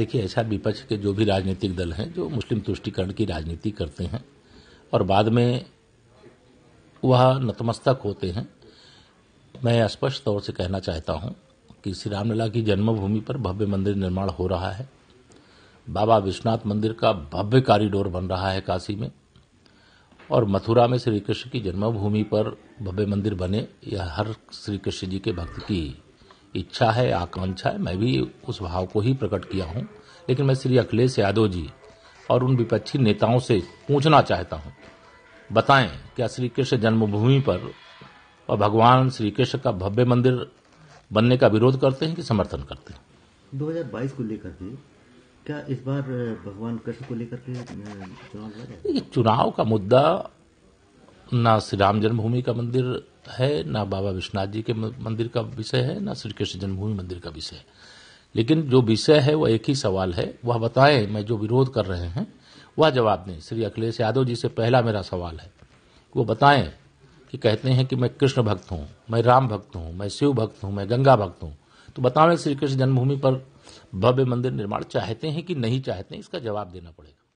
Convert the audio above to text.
देखिए, ऐसा विपक्ष के जो भी राजनीतिक दल हैं, जो मुस्लिम तुष्टिकरण की राजनीति करते हैं, और बाद में वह नतमस्तक होते हैं, मैं स्पष्ट तौर से कहना चाहता हूँ कि श्री रामलला की जन्मभूमि पर भव्य मंदिर निर्माण हो रहा है। बाबा विश्वनाथ मंदिर का भव्य कॉरिडोर बन रहा है काशी में, और मथुरा में श्री कृष्ण की जन्मभूमि पर भव्य मंदिर बने, यह हर श्री कृष्ण जी के भक्त की इच्छा है आकांक्षा है मैं भी उस भाव को ही प्रकट किया हूँ। लेकिन मैं श्री अखिलेश यादव जी और उन विपक्षी नेताओं से पूछना चाहता हूँ। बताएँ क्या श्री कृष्ण जन्मभूमि पर और भगवान श्री कृष्ण का भव्य मंदिर बनने का विरोध करते हैं कि समर्थन करते हैं? 2022 को लेकर के क्या इस बार भगवान कृष्ण को लेकर के चुनाव चुनाव का मुद्दा ना श्री राम जन्मभूमि का मंदिर है, ना बाबा विश्वनाथ जी के मंदिर का विषय है, ना श्री कृष्ण जन्मभूमि मंदिर का विषय है। लेकिन जो विषय है वह एक ही सवाल है। वह बताएँ, मैं जो विरोध कर रहे हैं, वह जवाब दें। श्री अखिलेश यादव जी से पहला मेरा सवाल है। वो बताएँ कि कहते हैं कि मैं कृष्ण भक्त हूँ, मैं राम भक्त हूँ, मैं शिव भक्त हूँ, मैं गंगा भक्त हूँ। तो बताओ श्री कृष्ण जन्मभूमि पर भव्य मंदिर निर्माण चाहते हैं कि नहीं चाहते हैं? इसका जवाब देना पड़ेगा।